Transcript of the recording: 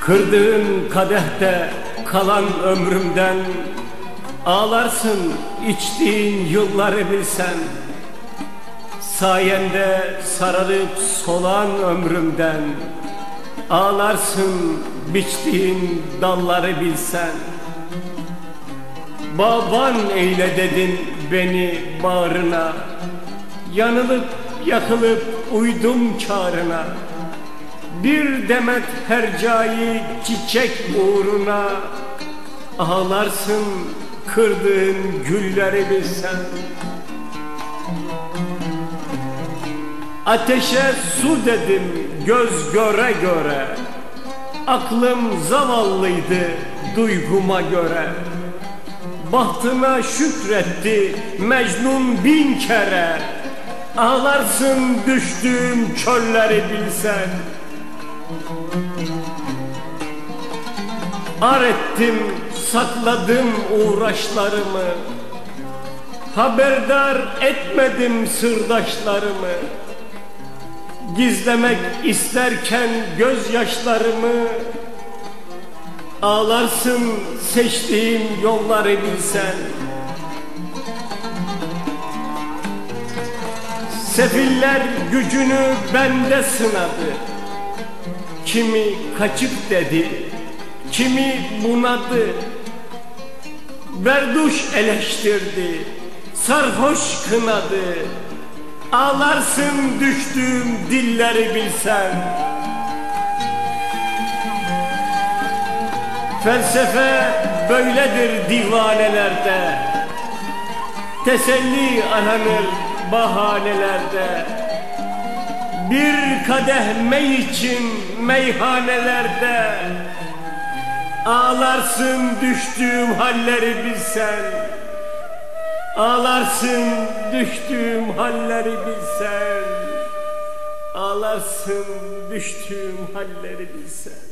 Kırdığım kadehte kalan ömrümden Ağlarsın içtiğin yılları bilsen. Sayende sararıp solan ömrümden Ağlarsın biçtiğin dalları bilsen. Baban eyle dedin beni bağrına Yanılıp yakılıp uydum çağrına Bir demet hercai çiçek uğruna. Ağlarsın kırdığın gülleri bilsen. Ateşe su dedim göz göre göre. Aklım zavallıydı duyguma göre. Bahtına şükretti Mecnun bin kere Ağlarsın düştüğüm çölleri bilsen. Ar ettim sakladım uğraşlarımı. Haberdar etmedim sırdaşlarımı. Gizlemek isterken gözyaşlarımı. Ağlarsın seçtiğim yolları bilsen Sefiller gücünü bende sınadı. Kimi kaçık dedi Kimi bunadı. Berduş eleştirdi Sarhoş kınadı. Ağlarsın düştüğüm dilleri bilsen. Felsefe böyledir divanelerde. Teselli aranır bahanelerde. Bir kadeh mey için meyhanelerde. Ağlarsın düştüğüm halleri bilsen. Ağlarsın düştüğüm halleri bilsen. Ağlarsın düştüğüm halleri bilsen